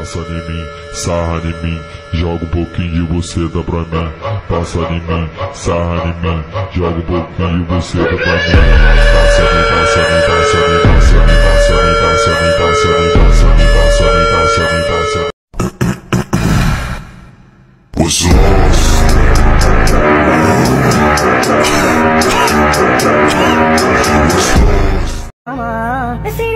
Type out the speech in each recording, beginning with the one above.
Passa em mim, sarra em mim, joga um pouquinho de você da pra mim. Passa em mim, sarra em mim, joga um pouquinho de você da pra mim. Passa em mim, passa em mim, passa em mim, passa em mim, passa em mim, passa em mim, passa em mim, passa em mim, passa em mim, passa em mim, passa em mim. was lost. Ama Esiri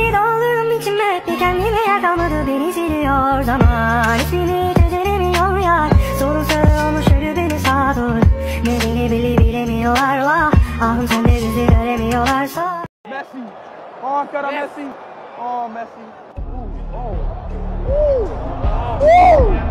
on, Messi. Oh, Messi. Ooh, oh. Oh.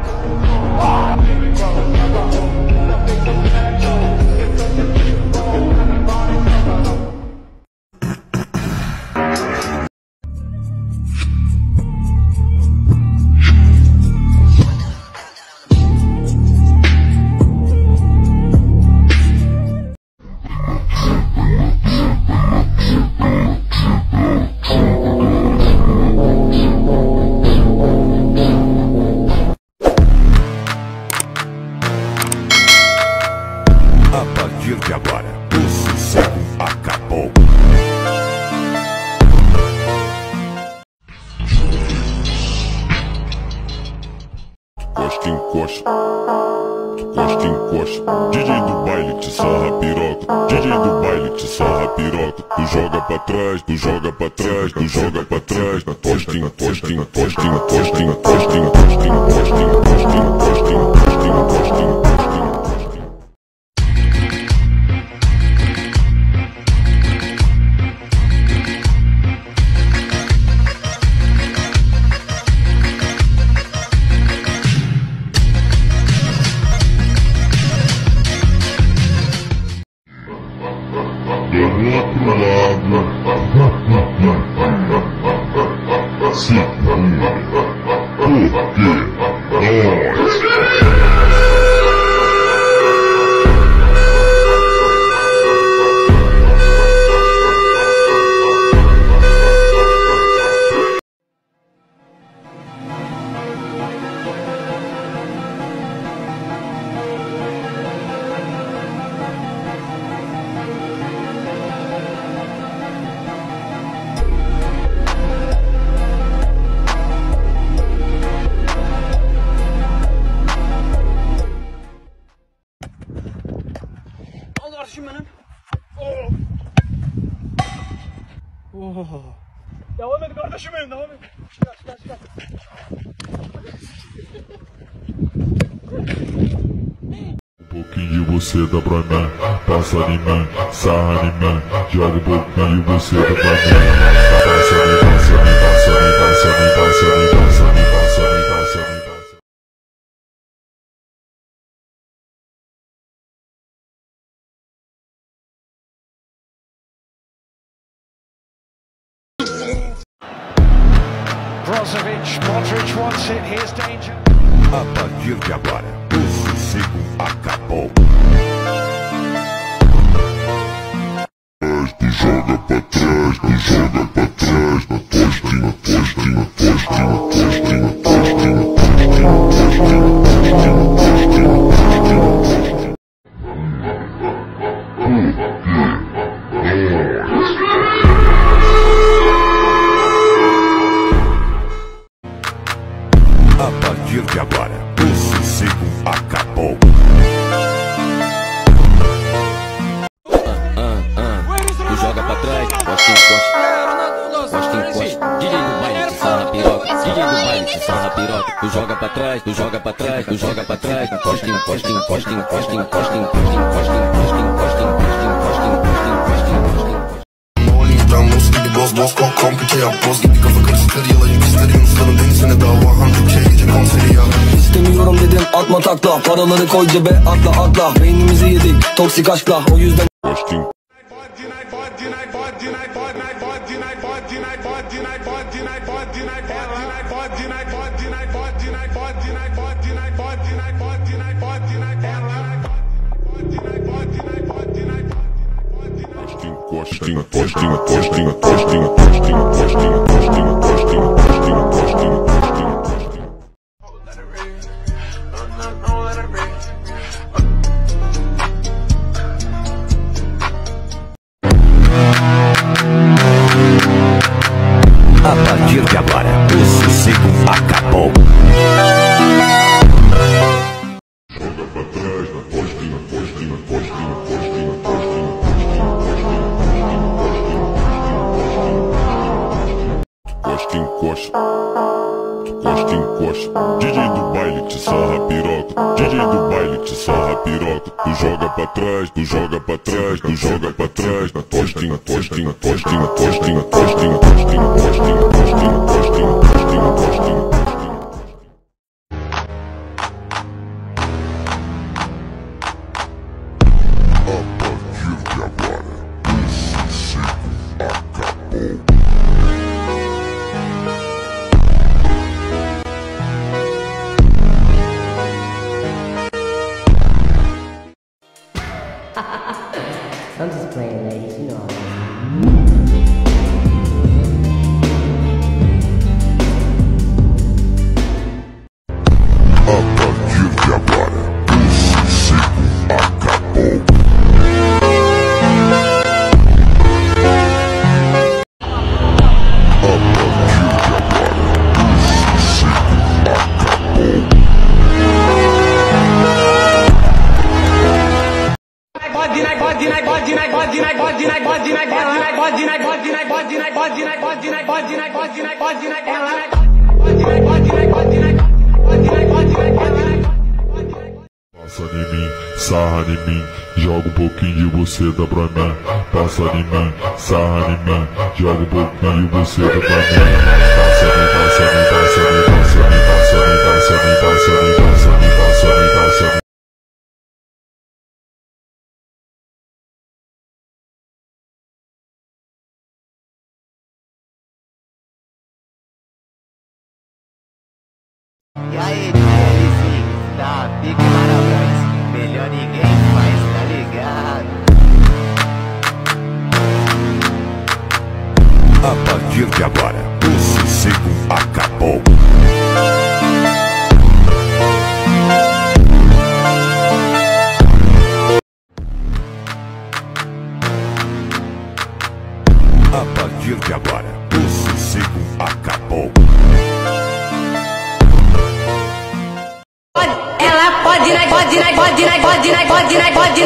Costa em costa, costa em costa. DJ do baile te sarra piroca. DJ do baile te sarra piroca. Tu joga pra trás, tu joga pra trás, tu joga pra trás. Costa em costa em costa em buceta pra mim, passa em mim, sarra em mim, joga um pouquinho buceta pra mim. Passa em mim, passa em mim, passa em mim, passa em mim, passa em mim, passa em passa em passa em passa. Brozovic, Modric wants it, here's danger. A partir de agora, o sossego acabou. tu joga pra trás, tu joga pra trás, tu joga pra trás, encosta, encosta, encosta, encosta, encosta, encosta, encosta, encosta, encosta, encosta, encosta, komplike yap boz gibi kafa karıştır yalayım bizlerin ıslanın denizine dava Handükçe gece konseri yap İstemiyorum dedim atma takla paraları koy cebe atla atla Beynimizi yedik toksik aşkla o yüzden posting, posting, posting, posting, posting, posting. encosta, de costa em. DJ do baile te sarra piroca, DJ do baile te sarra piroca. Tu joga pra trás, tu joga pra trás, tu joga pra trás. Costa em costa, em costa, em costa, em costa. Passa em mim, sarra em mim, joga um pouquinho de buceta pra mim. Passa em mim, sarra em mim, joga um pouquinho de buceta pra mim. Passa mim, passa mim, passa mim, passa mim, passa mim, passa mim, passa mim, passa mim, passa E aí, DLC, tá pique parabéns. Melhor ninguém faz, tá ligado? A partir de agora, o sossego acabou.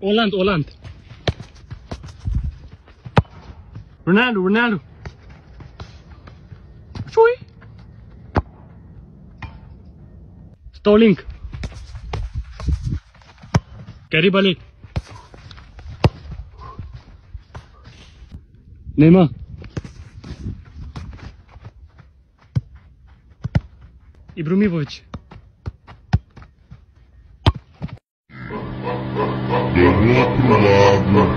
Оland, Оland. Ronaldo, Ronaldo. Чуй. Столинг. Карибалик. Нема. Ибрумивович. palabra.